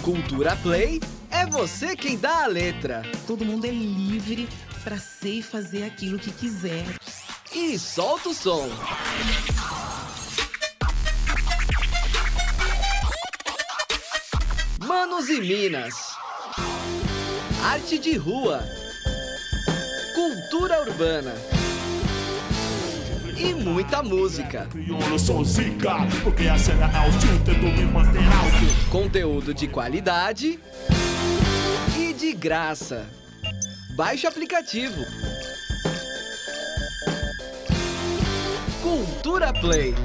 Cultura Play é você quem dá a letra. Todo mundo é livre para ser e fazer aquilo que quiser. E solta o som. Manos e Minas. Arte de rua. Cultura urbana. E muita música. Conteúdo de qualidade e de graça. Baixe o aplicativo. Cultura Play.